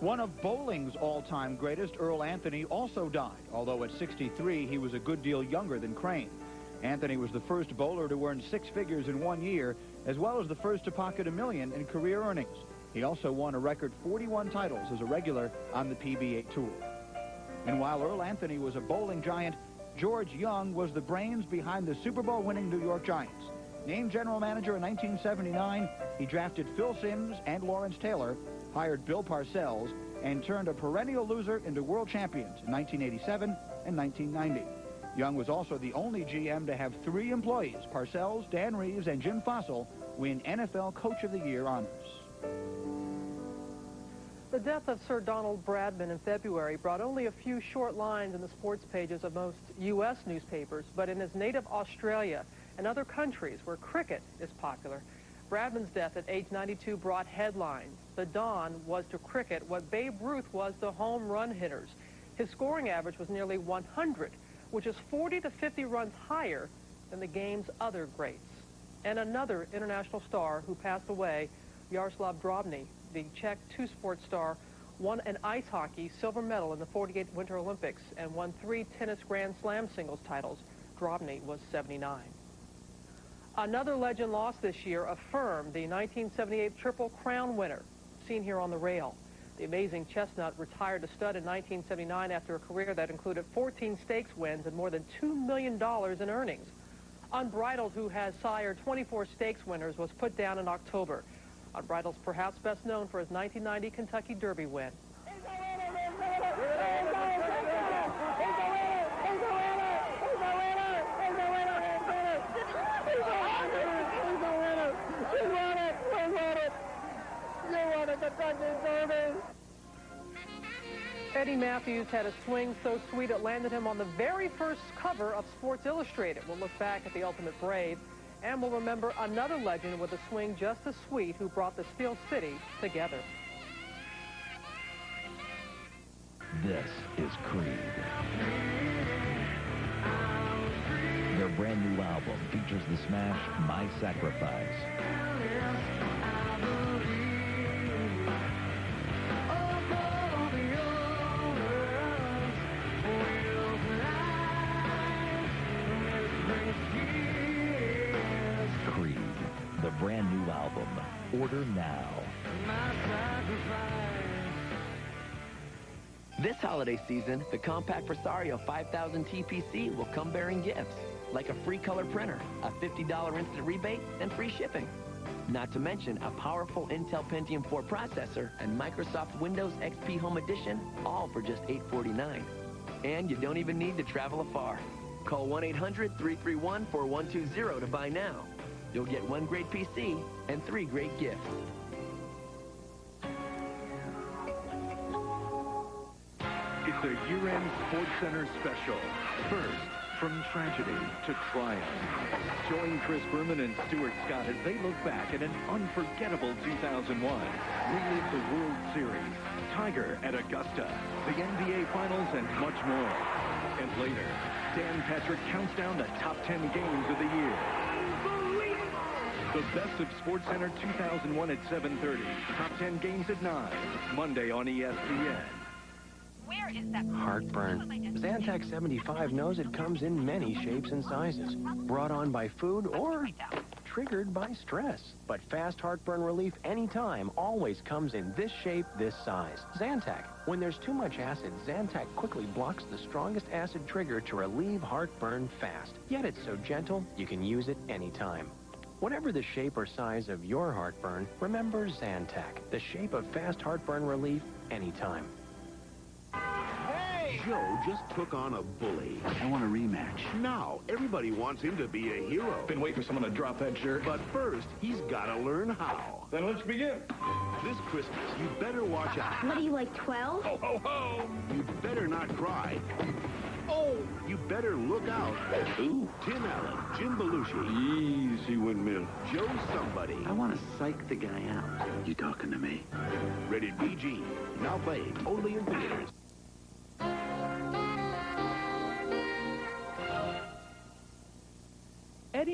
One of bowling's all-time greatest, Earl Anthony, also died, although at 63 he was a good deal younger than Crane. Anthony was the first bowler to earn six figures in one year, as well as the first to pocket a million in career earnings. He also won a record 41 titles as a regular on the PBA Tour. And while Earl Anthony was a bowling giant, George Young was the brains behind the Super Bowl winning New York Giants. Named general manager in 1979, he drafted Phil Simms and Lawrence Taylor, hired Bill Parcells, and turned a perennial loser into world champions in 1987 and 1990. Young was also the only GM to have three employees, Parcells, Dan Reeves, and Jim Fassel, win NFL Coach of the Year honors. The death of Sir Donald Bradman in February brought only a few short lines in the sports pages of most U.S. newspapers, but in his native Australia and other countries where cricket is popular, Bradman's death at age 92 brought headlines. The Don was to cricket what Babe Ruth was to home run hitters. His scoring average was nearly 100, which is 40 to 50 runs higher than the game's other greats. And another international star who passed away, Yaroslav Drobny, the Czech two sports star, won an ice hockey silver medal in the 48 Winter Olympics and won three tennis Grand Slam singles titles. Drobny was 79. Another legend lost this year Affirmed the 1978 Triple Crown winner, seen here on the rail. The amazing chestnut retired to stud in 1979 after a career that included 14 stakes wins and more than $2 million in earnings. Unbridled, who has sired 24 stakes winners, was put down in October. Unbridled's perhaps best known for his 1990 Kentucky Derby win. Eddie Mathews had a swing so sweet it landed him on the very first cover of Sports Illustrated. We'll look back at the Ultimate Brave, and we'll remember another legend with a swing just as sweet who brought the Steel City together. This is Creed. Their brand new album features the smash My Sacrifice. Album. Order now. This holiday season, the Compaq Presario 5000 TPC will come bearing gifts, like a free color printer, a $50 instant rebate, and free shipping. Not to mention a powerful Intel Pentium 4 processor and Microsoft Windows XP Home Edition, all for just 849. And you don't even need to travel afar. Call 1-800-331-4120 to buy now. You'll get one great PC and three great gifts. It's a year-end Sports Center special. First, from tragedy to triumph. Join Chris Berman and Stuart Scott as they look back at an unforgettable 2001. Relive the World Series, Tiger at Augusta, the NBA Finals, and much more. And later, Dan Patrick counts down the top 10 games of the year. The best of SportsCenter 2001 at 7.30. Top 10 games at 9. Monday on ESPN. Where is that? Heartburn. Zantac 75 knows it comes in many shapes and sizes, brought on by food or triggered by stress. But fast heartburn relief anytime always comes in this shape, this size. Zantac. When there's too much acid, Zantac quickly blocks the strongest acid trigger to relieve heartburn fast. Yet it's so gentle, you can use it anytime. Whatever the shape or size of your heartburn, remember Zantac, the shape of fast heartburn relief anytime. Hey, Joe just took on a bully. I want a rematch. Now, everybody wants him to be a hero. Been waiting for someone to drop that shirt. But first, he's got to learn how. Then let's begin. This Christmas, you better watch out. What are you, like 12? Ho, ho, ho! You better not cry. Oh! You better look out. Who? Tim Allen, Jim Belushi. Easy windmill. Joe Somebody. I want to psych the guy out. You talking to me? Rated PG. Now playing only in theaters.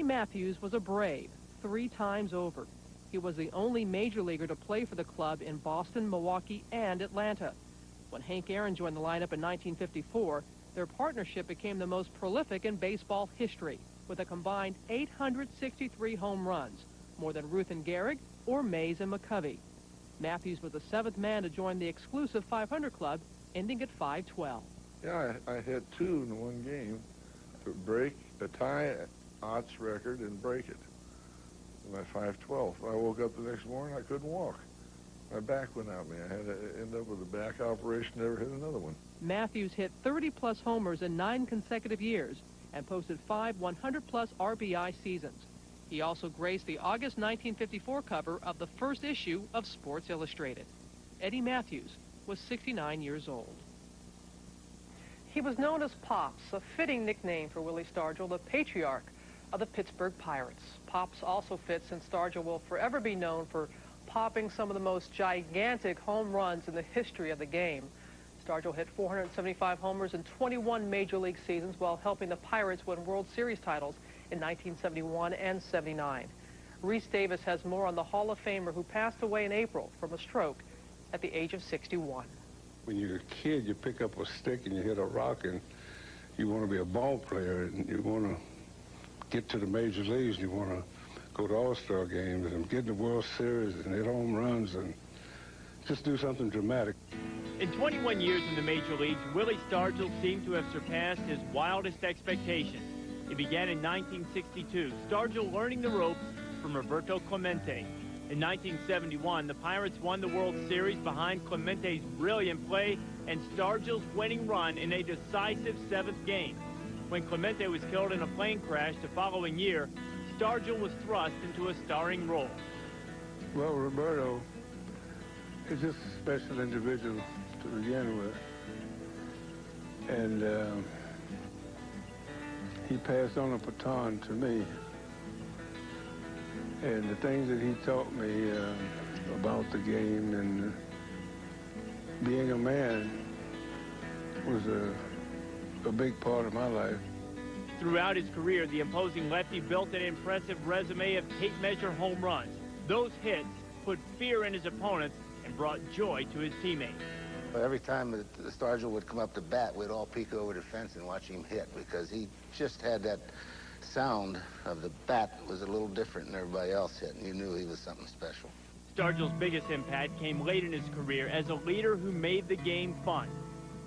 Mathews was a Brave three times over. He was the only major leaguer to play for the club in Boston, Milwaukee, and Atlanta. When Hank Aaron joined the lineup in 1954, their partnership became the most prolific in baseball history, with a combined 863 home runs, more than Ruth and Gehrig or Mays and McCovey. Mathews was the seventh man to join the exclusive 500 club, ending at 512. Yeah, I, I had two in one game to break a tie odds record and break it. My 512. I woke up the next morning, I couldn't walk. My back went out me. I had to end up with a back operation, never hit another one. Mathews hit 30-plus homers in nine consecutive years and posted five 100-plus RBI seasons. He also graced the August 1954 cover of the first issue of Sports Illustrated. Eddie Mathews was 69 years old. He was known as Pops, a fitting nickname for Willie Stargell, the patriarch of the Pittsburgh Pirates. Pops also fits since Stargell will forever be known for popping some of the most gigantic home runs in the history of the game. Stargell hit 475 homers in 21 major league seasons while helping the Pirates win World Series titles in 1971 and 79. Reese Davis has more on the Hall of Famer who passed away in April from a stroke at the age of 61. When you're a kid, you pick up a stick and you hit a rock and you want to be a ball player and you want to get to the major leagues. You want to go to all-star games and get in the World Series and hit home runs and just do something dramatic. In 21 years in the major leagues, Willie Stargell seemed to have surpassed his wildest expectations. It began in 1962, Stargell learning the ropes from Roberto Clemente. In 1971, the Pirates won the World Series behind Clemente's brilliant play and Stargell's winning run in a decisive seventh game. When Clemente was killed in a plane crash the following year, Stargell was thrust into a starring role. Well, Roberto is just a special individual to begin with. And uh, he passed on a baton to me. And the things that he taught me uh, about the game and being a man was a, a big part of my life. Throughout his career, the imposing lefty built an impressive resume of tape measure home runs. Those hits put fear in his opponents and brought joy to his teammates. Every time the, the Stargell would come up to bat, we'd all peek over the fence and watch him hit because he just had that sound of the bat was a little different than everybody else hit, and you knew he was something special. Stargell's biggest impact came late in his career as a leader who made the game fun.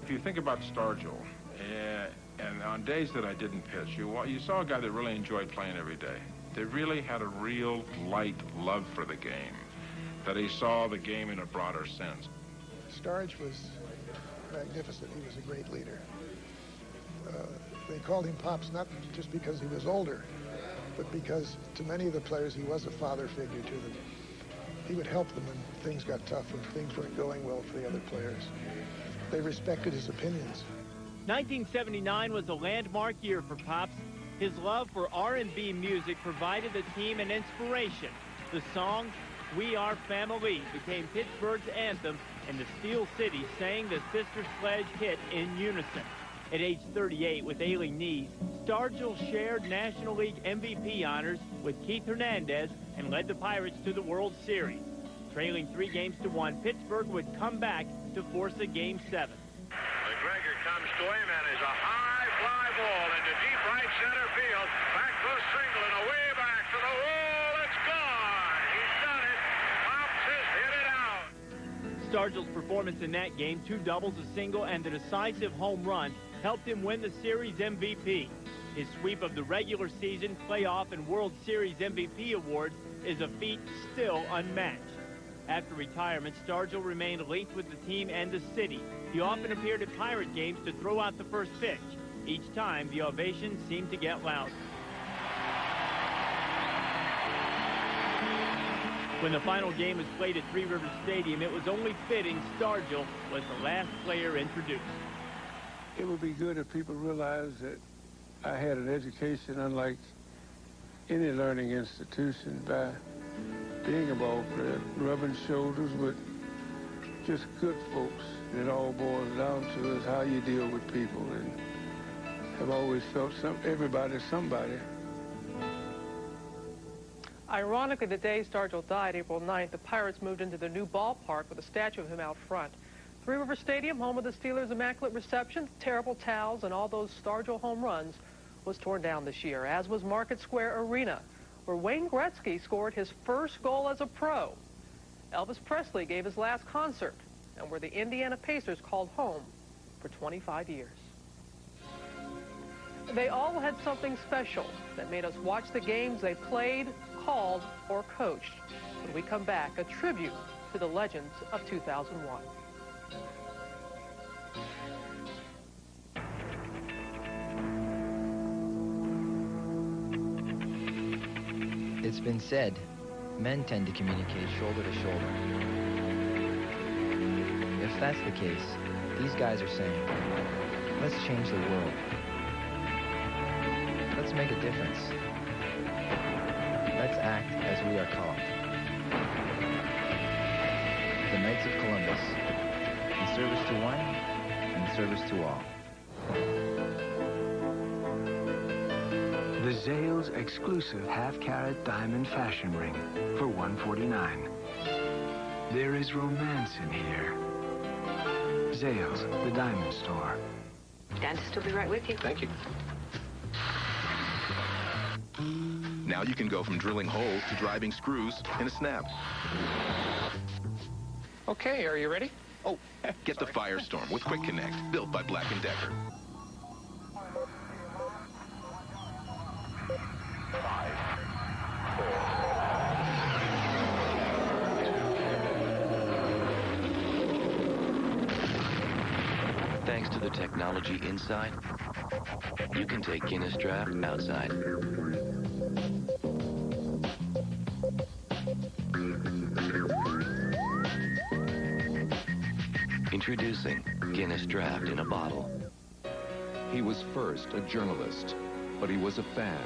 If you think about Stargell, uh, and on days that I didn't pitch, you, you saw a guy that really enjoyed playing every day. They really had a real light love for the game. That he saw the game in a broader sense. Starge was magnificent. He was a great leader. Uh, they called him Pops not just because he was older, but because to many of the players he was a father figure to them. He would help them when things got tough, when things weren't going well for the other players. They respected his opinions. 1979 was a landmark year for Pops. His love for R&B music provided the team an inspiration. The song, We Are Family, became Pittsburgh's anthem, and the Steel City sang the Sister Sledge hit in unison. At age 38 with ailing knees, Stargell shared National League MVP honors with Keith Hernandez and led the Pirates to the World Series. Trailing three games to one, Pittsburgh would come back to force a Game 7. Comes to him and is a high fly ball into deep right center field. Back away back to the wall. It's gone. He's done it. Pops has hit it out. Stargell's performance in that game, two doubles, a single, and the decisive home run helped him win the series MVP. His sweep of the regular season, playoff, and World Series MVP awards is a feat still unmatched. After retirement, Stargell remained linked with the team and the city. He often appeared at Pirate games to throw out the first pitch. Each time, the ovation seemed to get louder. When the final game was played at Three Rivers Stadium, it was only fitting Stargell was the last player introduced. It would be good if people realized that I had an education unlike any learning institution by being a ball player, rubbing shoulders with just good folks. It all boils down to is how you deal with people. And I've always felt some, everybody's somebody. Ironically, the day Stargell died, April 9th, the Pirates moved into the new ballpark with a statue of him out front. Three River Stadium, home of the Steelers' immaculate reception, terrible towels, and all those Stargell home runs, was torn down this year, as was Market Square Arena, where Wayne Gretzky scored his first goal as a pro. Elvis Presley gave his last concert, and where the Indiana Pacers called home for 25 years. They all had something special that made us watch the games they played, called, or coached. When we come back, a tribute to the legends of 2001. It's been said, men tend to communicate shoulder to shoulder. If that's the case, these guys are saying, let's change the world. Let's make a difference. Let's act as we are called. The Knights of Columbus, in service to one, and in service to all. The Zales exclusive half-carat diamond fashion ring for 149. There is romance in here. Zales, the diamond store. Dentist will be right with you. Thank you. Now you can go from drilling holes to driving screws in a snap. Okay, are you ready? Oh, get the Firestorm with Quick Connect, built by Black & Decker. Technology inside, you can take Guinness Draught outside. Introducing Guinness Draught in a bottle. He was first a journalist, but he was a fan,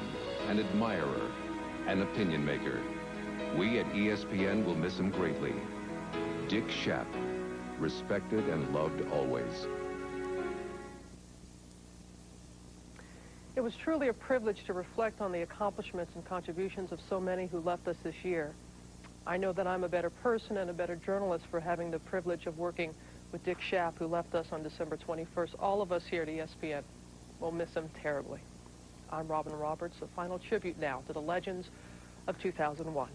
an admirer, an opinion maker. We at ESPN will miss him greatly. Dick Schaap, respected and loved always. Truly a privilege to reflect on the accomplishments and contributions of so many who left us this year. I know that I'm a better person and a better journalist for having the privilege of working with Dick Schaap, who left us on December 21st. All of us here at ESPN will miss him terribly. I'm Robin Roberts, a final tribute now to the legends of 2001.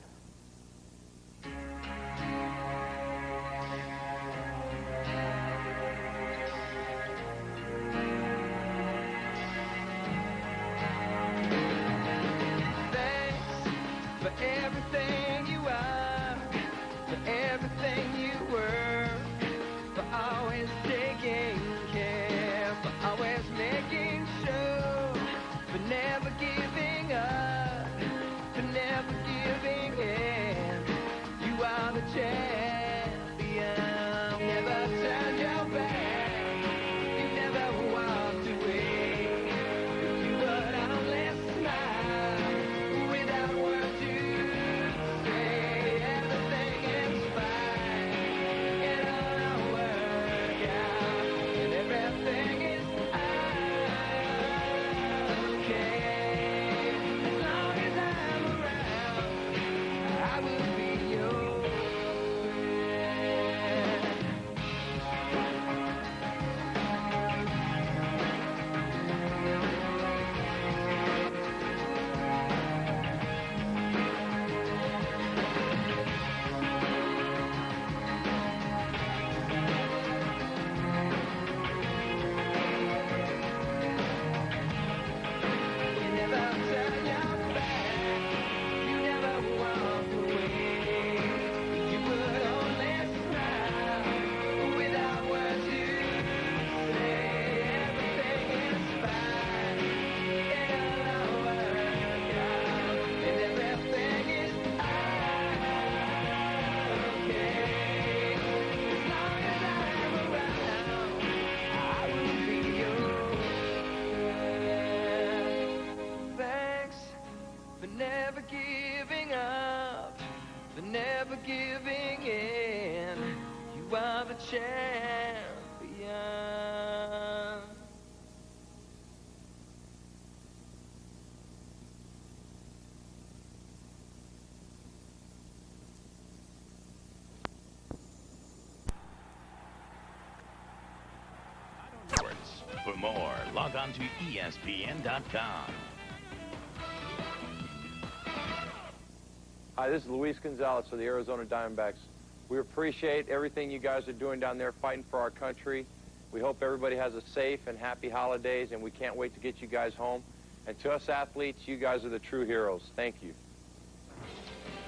For more, log on to ESPN.com. Hi, this is Luis Gonzalez of the Arizona Diamondbacks. We appreciate everything you guys are doing down there fighting for our country. We hope everybody has a safe and happy holidays, and we can't wait to get you guys home. And to us athletes, you guys are the true heroes. Thank you.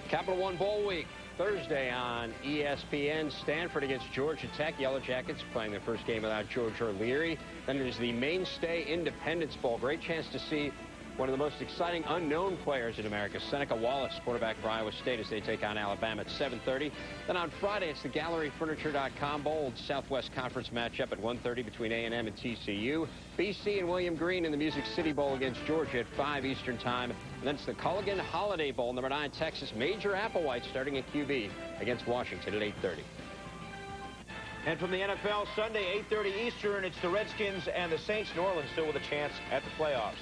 Capital One Bowl Week, Thursday on ESPN. Stanford against Georgia Tech. Yellow Jackets playing their first game without George O'Leary. Then there's the mainstay Independence Bowl. Great chance to see one of the most exciting unknown players in America, Seneca Wallace, quarterback for Iowa State, as they take on Alabama at 7.30. Then on Friday, it's the GalleryFurniture.com Bowl Southwest Conference matchup at 1.30 between A&M and TCU. BC and William Green in the Music City Bowl against Georgia at 5 Eastern Time. And then it's the Culligan Holiday Bowl, number 9, Texas. Major Applewhite starting at QB against Washington at 8.30. And from the NFL, Sunday, 8.30 Eastern, it's the Redskins and the Saints. New Orleans still with a chance at the playoffs.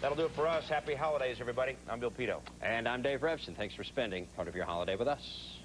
That'll do it for us. Happy holidays, everybody. I'm Bill Pidto. And I'm Dave Revsine. Thanks for spending part of your holiday with us.